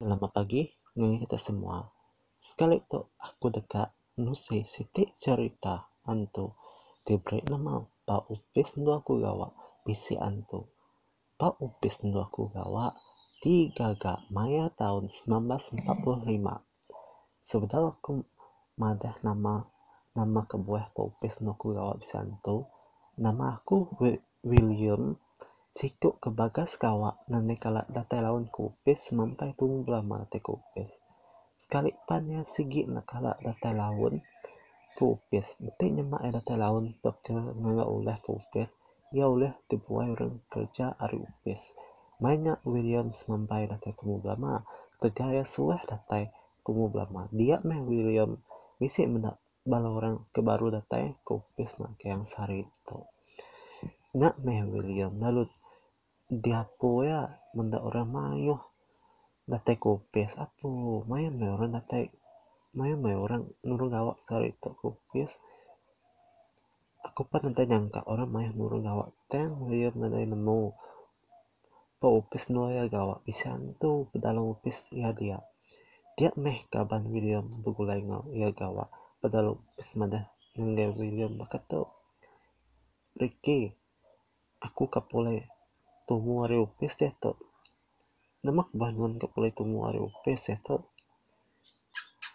Selamat pagi, dengan kita semua. Sekali itu aku dekat nusi siti cerita antu. Diberi nama Pak Upis nu aku gawa bisi antu. Pak Upis nu aku gawa tiga gak Maya tahun 1945. Sebentar aku madah nama nama kebuah Pak Upis nu aku gawa bisi antu. Nama aku William Sikuk ke bagas kawa nane kalak datai lawan kupis tunggu lama datai kupis. Sekali pannya sigi datai lawan kupis. Ya datai lawan tok ke nganga oleh kupis. Ya oleh dibuai orang kerja ari upis. Banyak William sampai datai tunggu lama. Tegaya suah datai tunggu lama. Dia meh William. Misi mendak bala orang ke baru datai kupis mak yang sari itu. Nak meh William lalu dia ya menda orang mayo. Datai kopes apa mayo me orang datai mayo me orang nurung gawak sari to kopes aku pan nanti nyangka orang mayo nurung gawak teng mayo nanti nemu. Pa opis no ya gawak bisa tu pedalang opis ya dia. Dia meh kaban William bugulai ngau ya gawak pedalang opis mana nengge William bakato Ricky aku kapoleh tumu ari upis deh to namak banuan ka pulai tumu ari upis ya to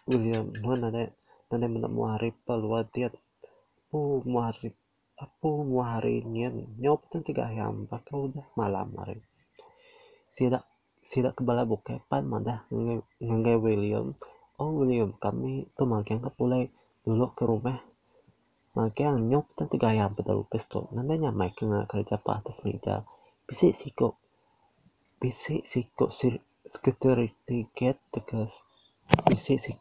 William nuan nade nade mana mu hari palwa tiat pu mu hari apu mu hari nian nyop tan tiga ayam bakal udah malam hari. Sida sida kebala bukepan mana? Nge William. Oh William kami tuh magang ke pulai dulu ke rumah. Magang nyop tan tiga ayam betul upis tuh nanda nyamai ke kerja pa atas meja bisik bisik siko security tiket tegas. Bisik sik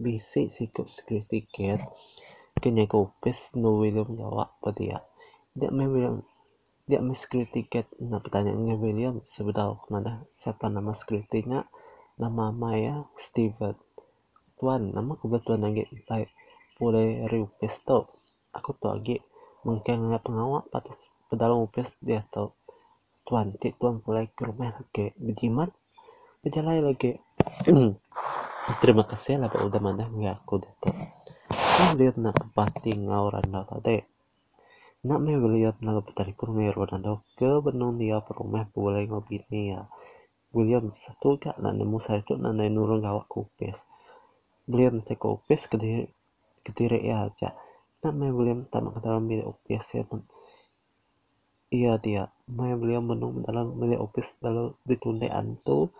bisik siko security tiket. Kenya ko pes no William jawab apa dia. Dia me William dia me security tiket. Nah pertanyaannya William sebentar mana? Siapa nama securitynya nama Maya Steven. Tuan nama kebetulan lagi baik boleh reupes to aku tuh lagi mungkin pengawal patas pedalang upes dia tau tuan ti tuan mulai ke rumah lagi. Berjimat berjalan lagi. Terima kasih lah udah mana nggak aku dato kan lihat nak pati ngauran dah tadi nak me William nak petari pun me Ronaldo. Ke benung dia perumah boleh ngopi ni ya. William satu gak nak nemu saya tu nak naik nurung gawak kupes William kupes kediri kediri ya aja nak me William tak makan dalam bilik kupes ya Iya dia, mai beliau menung dalam milik office dalam ditunda antu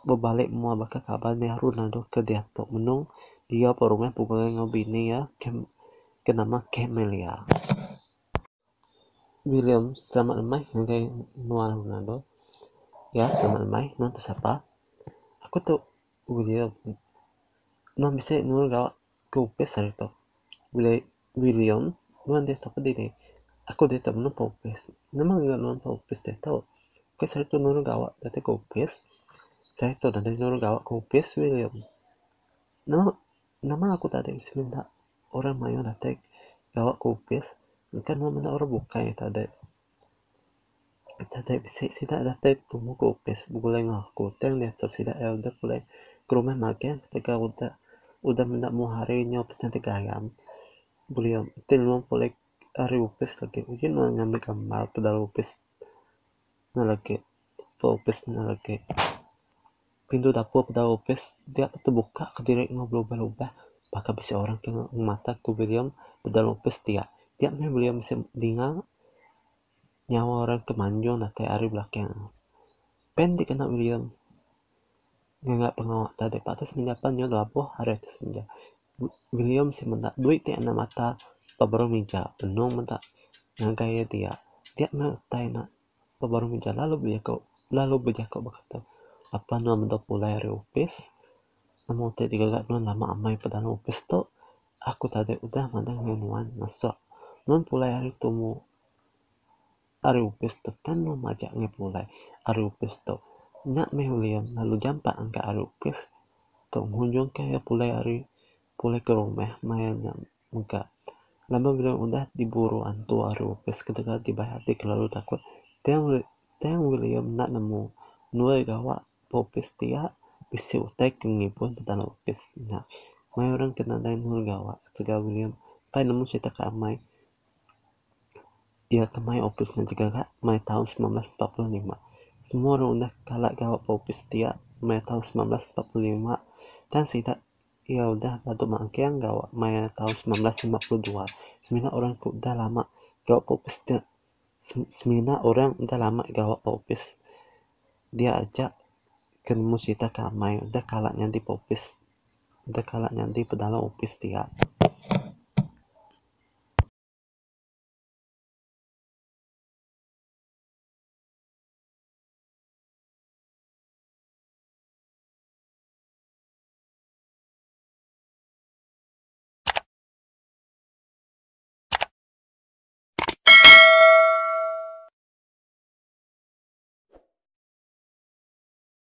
berbalik mua kabar ni Ronaldo ke dia tu menung dia perumah pukul ngobini ya kem ke nama Camelia. William selamat mai ngai nuan Ronaldo. Ya selamat mai nuan tu siapa? Aku tu William. Nuan bisa gawak ke office hari tu. William nuan dia tu apa aku tak menang paupes memang enggak non tahu ke saya tu nuru gawak dati paupes saya tu nanti nuru gawak paupes William. Nama nama aku tadi sebentar orang mayo dati gawak paupes kan mau mana orang buka ya tadi tadi bisa sida dati tumu paupes bukulai ngaku teng dia tu sida elder pulai ke rumah makan ketika udah udah mendak mau harinya nanti ayam. Beliau itu pulai ari upis lagi. Mungkin ngambil gambar pedal upis na lagi. Upis na lagi. Pintu dapur pedal upis dia terbuka ke diri ngobrol-ngobrol maka bisa orang ke mata ku William pedal upis dia dia me William bisa dengar nyawa orang kemanjo nanti hari belakang. Pendek kena William nggak pengawak tadi. Patas menyapannya labuh hari atas menja William si mendak duit ti anak mata baru meja penuh mentak gaya dia dia mentai nak baru meja lalu dia kau lalu beja kau berkata apa nu mentok mulai hari upis? Namun tadi tiga nuan lama amai pada upis tu aku tadi udah mana nuan nasok nuan pulai hari tumu hari upis tu kan nuan majak pulai hari upis tu. Nyak me William lalu jampak angka hari upis tu. Mengunjung kayak pulai hari pulai ke rumah mayan yang muka Lama bilang udah diburu antu arupes ketika tiba hati lalu takut. Tiang Tiang William nak nemu nuai gawa popis dia bisi utai kengibun dalam upis nah may orang kenal lain gawa. Taga William pai namun cerita ke amai. Ya temai opus na juga kak. Mai tahun 1945 semua orang udah kalah gawa opus dia mai tahun 1945 dan tidak ya udah batu mangkiang gawa mai tahun 1952 semina orang udah lama gawa opus dia. Semina orang udah lama gawa opus dia ajak kan musita kamay udah kalaknya di popis. Udah kalaknya di pedala opis dia